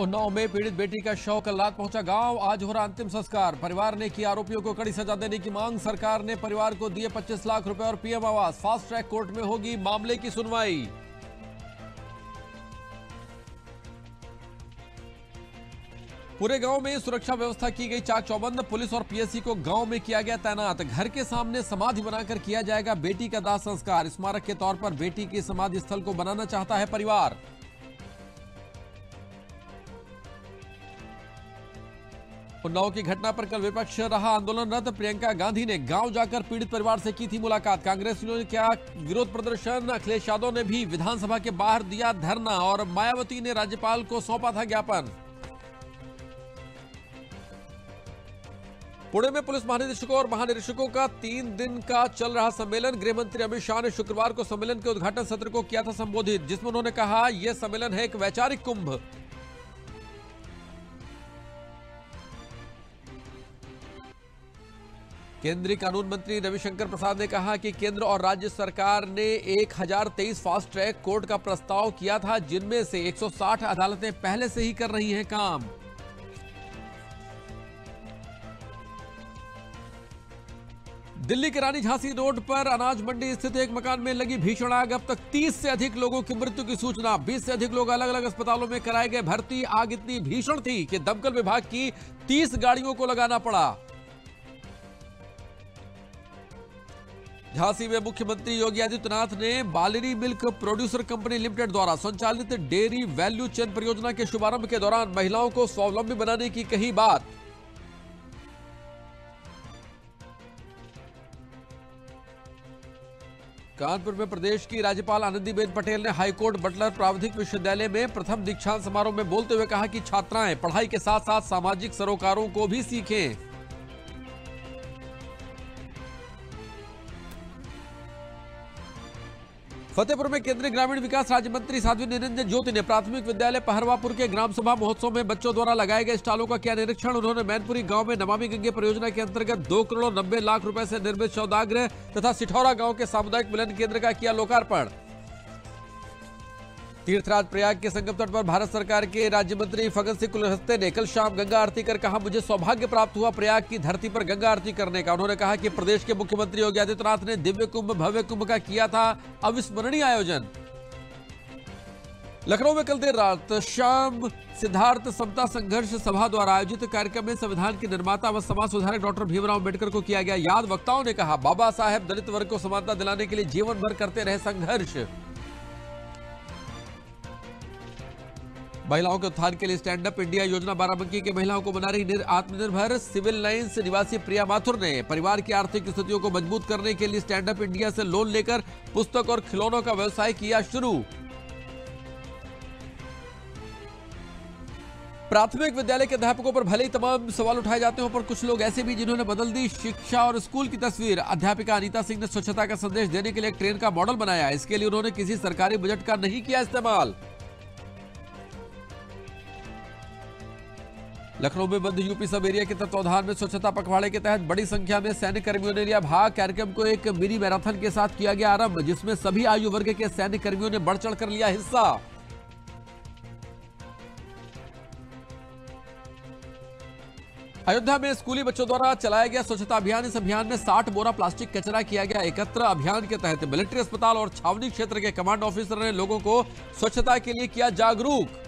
उन्नाव में पीड़ित बेटी का शव कल रात पहुँचा गाँव। आज हो रहा अंतिम संस्कार। परिवार ने की आरोपियों को कड़ी सजा देने की मांग। सरकार ने परिवार को दिए 25 लाख रुपए और पीएम आवास। फास्ट ट्रैक कोर्ट में होगी मामले की सुनवाई। पूरे गाँव में सुरक्षा व्यवस्था की गई चाक चौबंद। पुलिस और पीएससी को गाँव में किया गया तैनात। घर के सामने समाधि बनाकर किया जाएगा बेटी का दाह संस्कार। स्मारक के तौर पर बेटी के समाधि स्थल को बनाना चाहता है परिवार। उन्नाव की घटना पर कल विपक्ष रहा आंदोलनरत प्रियंका गांधी ने गाँव जाकर पीड़ित परिवार से की थी मुलाकात। कांग्रेसियों ने किया विरोध प्रदर्शन, अखिलेश यादव ने भी विधानसभा के बाहर दिया धरना और मायावती ने राज्यपाल को सौंपा था ज्ञापन। पुणे में पुलिस महानिदेशकों और महानिरीक्षकों का तीन दिन का चल रहा सम्मेलन। गृह मंत्री अमित शाह ने शुक्रवार को सम्मेलन के उद्घाटन सत्र को किया था संबोधित, जिसमें उन्होंने कहा, यह सम्मेलन है एक वैचारिक कुंभ। केंद्रीय कानून मंत्री रविशंकर प्रसाद ने कहा कि केंद्र और राज्य सरकार ने 1023 फास्ट ट्रैक कोर्ट का प्रस्ताव किया था, जिनमें से 160 अदालतें पहले से ही कर रही हैं काम। दिल्ली के रानी झांसी रोड पर अनाज मंडी स्थित एक मकान में लगी भीषण आग। अब तक 30 से अधिक लोगों की मृत्यु की सूचना। 20 से अधिक लोग अलग अलग अस्पतालों में कराए गए भर्ती। आग इतनी भीषण थी कि दमकल विभाग की 30 गाड़ियों को लगाना पड़ा। झांसी में मुख्यमंत्री योगी आदित्यनाथ ने Balini milk producer company limited द्वारा संचालित डेयरी वैल्यू चेन परियोजना के शुभारंभ के दौरान महिलाओं को स्वावलंबी बनाने की कही बात। कानपुर में प्रदेश की राज्यपाल आनंदीबेन पटेल ने हाईकोर्ट बटलर प्राविधिक विश्वविद्यालय में प्रथम दीक्षांत समारोह में बोलते हुए कहा कि छात्राएँ पढ़ाई के साथ साथ सामाजिक सरोकारों को भी सीखें। फतेहपुर में केंद्रीय ग्रामीण विकास राज्य मंत्री साध्वी निरंजन ज्योति ने प्राथमिक विद्यालय पहरवापुर के ग्राम सभा महोत्सव में बच्चों द्वारा लगाए गए स्टालों का किया निरीक्षण। उन्होंने मैनपुरी गाँव में नमामि गंगे परियोजना के अंतर्गत दो करोड़ नब्बे लाख रुपए से निर्मित सौदाग्रह तथा सिठौरा गाँव के सामुदायिक मिलन केंद्र का किया लोकार्पण। तीर्थराज प्रयाग के संगम तट पर भारत सरकार के राज्य मंत्री फगन सिंह कुलहस्ते ने कल शाम गंगा आरती कर कहा, मुझे सौभाग्य प्राप्त हुआ प्रयाग की धरती पर गंगा आरती करने का। उन्होंने कहा कि प्रदेश के मुख्यमंत्री योगी आदित्यनाथ ने दिव्य कुंभ, भव्य कुंभ का किया था अविस्मरणीय आयोजन। लखनऊ में कल देर रात शाम सिद्धार्थ समता संघर्ष सभा द्वारा आयोजित कार्यक्रम में संविधान के निर्माता व समाज सुधारक डॉक्टर भीमराव अंबेडकर को किया गया याद। वक्ताओं ने कहा, बाबा साहेब दलित वर्ग को समानता दिलाने के लिए जीवन भर करते रहे संघर्ष। महिलाओं के उत्थान के लिए स्टैंड अप इंडिया योजना बाराबंकी की महिलाओं को बना रही आत्मनिर्भर सिविल लाइन्स। निवासी प्रिया माथुर ने परिवार की आर्थिक स्थितियों को मज़बूत करने के लिए स्टैंड अप इंडिया से लोन लेकर पुस्तक और खिलौनों का व्यवसाय किया शुरू। प्राथमिक विद्यालय के अध्यापकों पर भले ही तमाम सवाल उठाए जाते हो, पर कुछ लोग ऐसे भी जिन्होंने बदल दी शिक्षा और स्कूल की तस्वीर। अध्यापिका अनीता सिंह ने स्वच्छता का संदेश देने के लिए एक ट्रेन का मॉडल बनाया। इसके लिए उन्होंने किसी सरकारी बजट का नहीं किया इस्तेमाल। लखनऊ में बंद यूपी सब एरिया के तत्वाधान में स्वच्छता पखवाड़े के तहत बड़ी संख्या में सैन्य कर्मियों ने लिया भाग। कार्यक्रम को एक मिनी मैराथन के साथ किया गया आरंभ, जिसमें सभी आयु वर्ग के सैन्य कर्मियों ने बढ़ चढ़ कर लिया हिस्सा। अयोध्या में स्कूली बच्चों द्वारा चलाया गया स्वच्छता अभियान, इस अभियान में 60 बोरा प्लास्टिक कचरा किया गया। एकत्र अभियान के तहत मिलिट्री अस्पताल और छावनी क्षेत्र के कमांड ऑफिसर ने लोगों को स्वच्छता के लिए किया जागरूक।